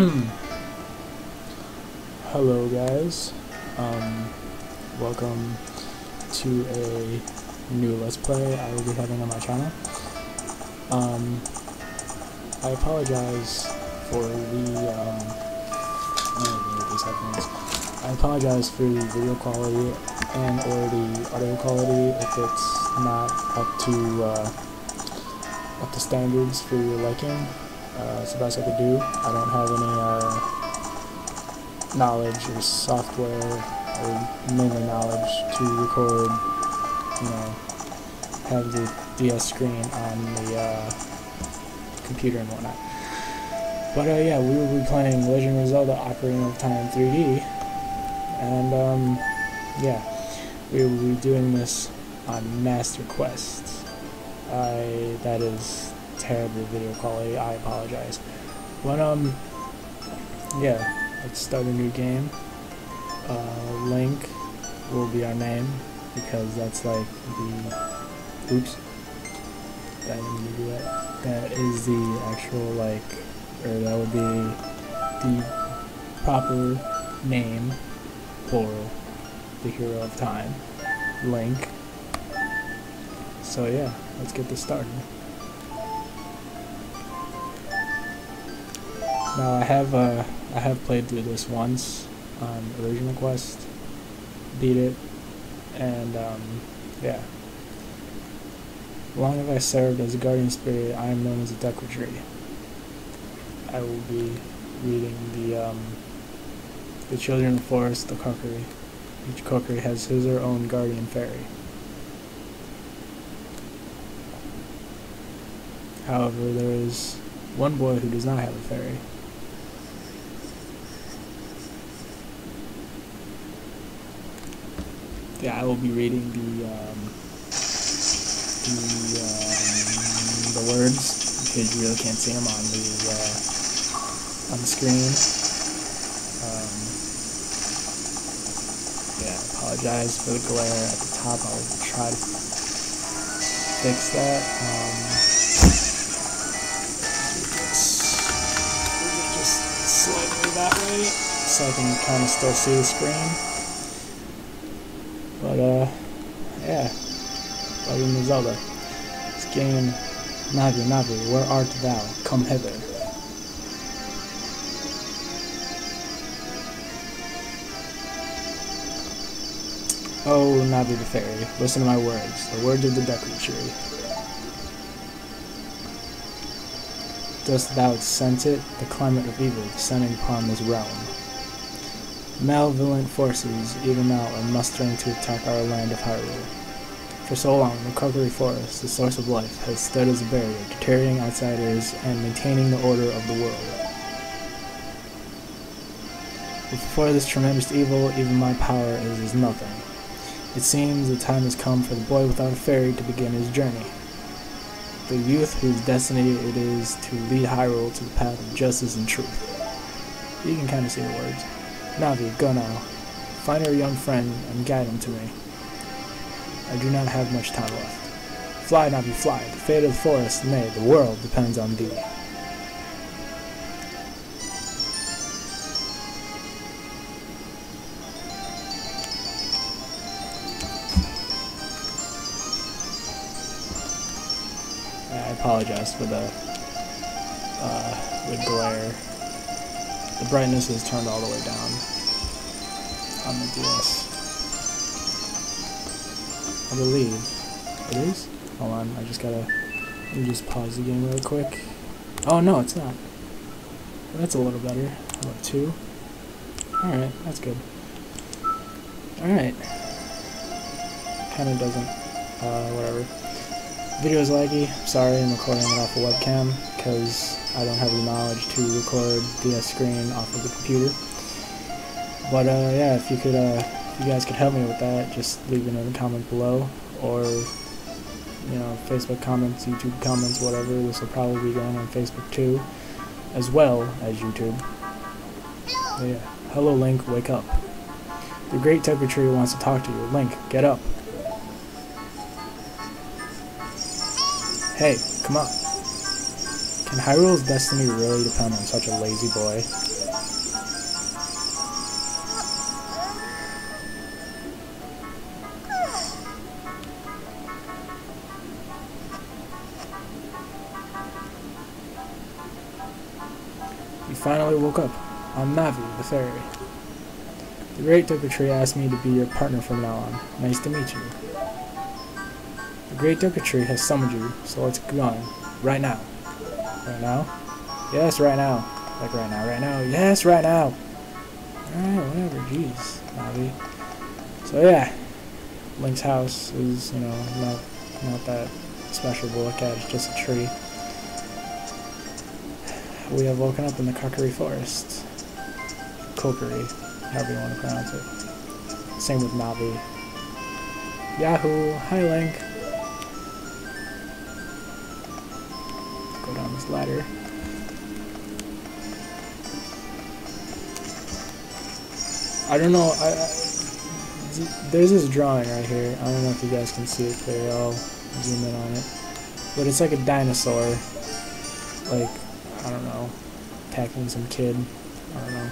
Hello guys, um, welcome to a new Let's Play I will be having on my channel. Um, I apologize for the, um. I apologize for the video quality and or the audio quality if it's not up to, uh, up to standards for your liking. It's the best I could do. I don't have any uh, knowledge or software or mainly knowledge to record, you know, have the DS screen on the uh, computer and whatnot. But uh, yeah, we will be playing Legend of Zelda Ocarina of Time 3D, and um, yeah, we will be doing this on Master Quest. I that is terrible video quality. I apologize. But um, yeah, let's start a new game. Uh, Link will be our name because that's like the. Oops. That. That is the actual like, or that would be the proper name for the hero of time, Link. So yeah, let's get this started. Now I have uh, I have played through this once on Original Quest, beat it, and um, yeah. Long as I served as a guardian spirit, I am known as a Deku I will be reading the um, the Children of the Forest, the Kokiri. Each Kokiri has his or own guardian fairy. However, there is one boy who does not have a fairy. I will be reading the um, the um, the words because you really can't see them on the uh, on the screen. Um, yeah, I apologize for the glare at the top. I'll try to fix that. Um, just slightly that way so I can kind of still see the screen. But, uh, yeah. Legend of Zelda. This game, Navi, Navi, where art thou? Come hither. Oh, Navi the Fairy, listen to my words, the words of the Deku Tree. Dost thou sense it, the climate of evil descending upon this realm? Malevolent forces, even now, are mustering to attack our land of Hyrule. For so long, the Kokiri Forest, the source of life, has stood as a barrier, deterring outsiders and maintaining the order of the world. Before this tremendous evil, even my power is as nothing. It seems the time has come for the boy without a fairy to begin his journey. The youth whose destiny it is to lead Hyrule to the path of justice and truth. You can kind of see the words. Navi, go now. Find our young friend and guide him to me. I do not have much time left. Fly, Navi, fly. The fate of the forest, nay, the world, depends on thee. I apologize for the, uh, the glare. The brightness is turned all the way down on the DS. I believe. It is? Hold on, I just gotta... Let me just pause the game really quick. Oh, no, it's not. That's a little better. What, two? Alright, that's good. Alright. Kinda doesn't... Uh, whatever. Video is laggy. Sorry, I'm recording it off a webcam, because I don't have the knowledge to record the screen off of the computer. But uh, yeah, if you could, uh, if you guys could help me with that, just leave it in the comment below, or you know, Facebook comments, YouTube comments, whatever. This will probably be going on Facebook too, as well as YouTube. But yeah, hello Link, wake up. The Great Deku Tree wants to talk to you. Link, get up. Hey, come on. Can Hyrule's destiny really depend on such a lazy boy? You finally woke up. I'm Navi, the fairy. The Great Tree asked me to be your partner from now on. Nice to meet you. The Great Tree has summoned you, so let's go on Right now. Right now? Yes, right now. Like right now, right now. Yes, right now. Alright, whatever, jeez, Navi. So yeah, Link's house is, you know, not not that special to look at, it's just a tree. We have woken up in the Kokiri Forest. Kokiri, however you want to pronounce it. Same with Navi. Yahoo! Hi Link! Ladder. I don't know, I, I there's this drawing right here. I don't know if you guys can see it clear. I'll zoom in on it. But it's like a dinosaur. Like, I don't know, attacking some kid. I don't know.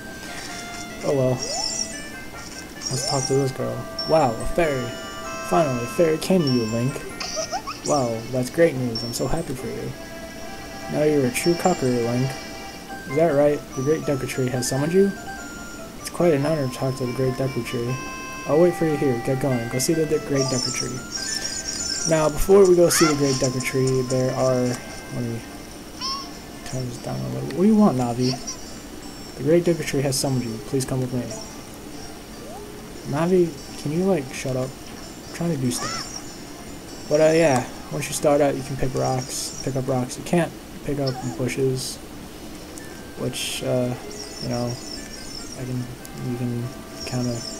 Oh well. Let's talk to this girl. Wow, a fairy. Finally, a fairy came to you, Link. Wow, that's great news. I'm so happy for you. Now you're a true Kokiri, Link. Is that right? The Great Deku Tree has summoned you? It's quite an honor to talk to the Great Deku Tree. I'll wait for you here. Get going. Go see the Great Deku Tree. Now, before we go see the Great Deku Tree, there are... Let me turn this down a little. What do you want, Navi? The Great Deku Tree has summoned you. Please come with me. Navi, can you, like, shut up? I'm trying to do stuff. But, uh, yeah. Once you start out, you can pick rocks. Pick up rocks. You can't pick up bushes. Which, uh, you know, I can... You can kind of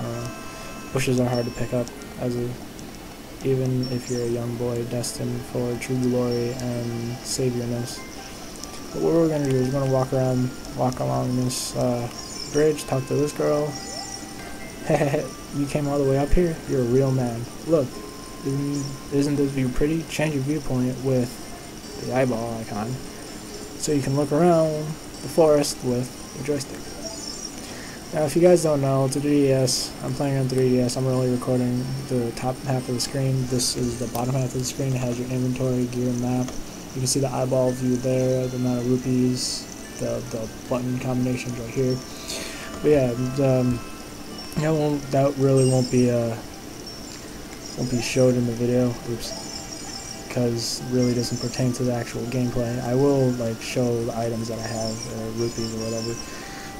uh, bushes are hard to pick up as a even if you're a young boy destined for true glory and saviorness. But what we're gonna do is we're gonna walk around, walk along this uh, bridge, talk to this girl. you came all the way up here? You're a real man. Look, isn't, isn't this view pretty? Change your viewpoint with the eyeball icon so you can look around the forest with the joystick. Now, if you guys don't know, it's a 3DS. I'm playing on 3DS. I'm only recording the top half of the screen. This is the bottom half of the screen. It has your inventory, gear, map. You can see the eyeball view there, the amount of rupees, the, the button combinations right here. But yeah, um, that won't that really won't be uh won't be showed in the video. Oops, because really doesn't pertain to the actual gameplay. I will like show the items that I have, or rupees or whatever.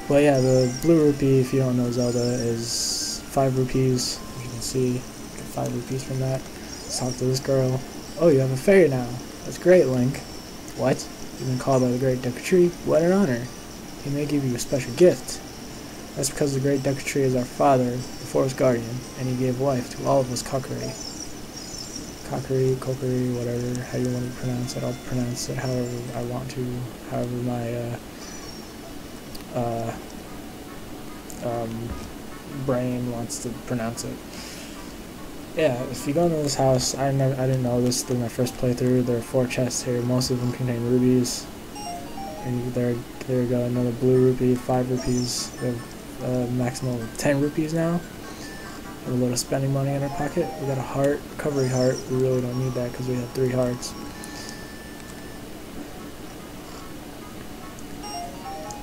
But yeah, the blue rupee, if you don't know Zelda, is 5 rupees. As you can see, get 5 rupees from that. Let's talk to this girl. Oh, you have a fairy now. That's great, Link. What? You've been called by the Great Deku Tree? What an honor. He may give you a special gift. That's because the Great Deku Tree is our father, the Forest Guardian, and he gave life to all of us Kokiri. Kokiri, Kokiri, whatever, how you want to pronounce it, I'll pronounce it however I want to, however my, uh, uh, um, brain wants to pronounce it. Yeah, if you go into this house, I never, I didn't know this through my first playthrough. There are four chests here. Most of them contain rupees. And there, there we go. Another blue rupee, five rupees. We have a maximum of ten rupees now. A little spending money in our pocket. We got a heart, recovery heart. We really don't need that because we have three hearts.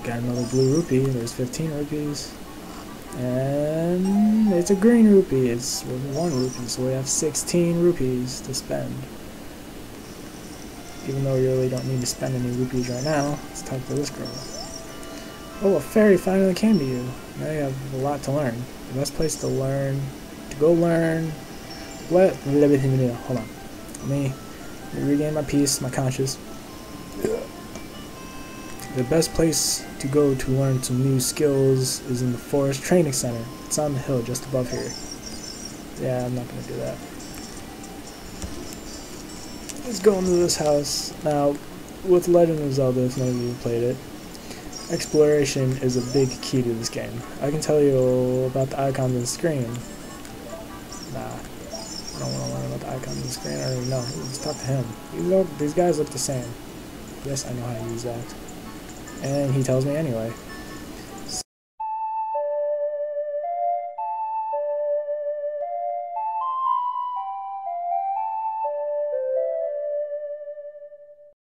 Got another blue rupee. There's 15 rupees. And it's a green rupee. It's one rupee, so we have 16 rupees to spend. Even though we really don't need to spend any rupees right now, let's talk to this girl. Oh, a fairy finally came to you. Now you have a lot to learn. The best place to learn, to go learn. What? Everything we do. Hold on. Let me, let me regain my peace, my conscience. The best place to go to learn some new skills is in the Forest Training Center. It's on the hill just above here. Yeah, I'm not to do that. Let's go into this house. Now, with Legend of Zelda, if none of you played it, exploration is a big key to this game. I can tell you about the icons on the screen. Nah, I don't want to learn about the icons on the screen. I already know. Let's talk to him. These, guys look the same. Yes, I know how to use that. And he tells me anyway.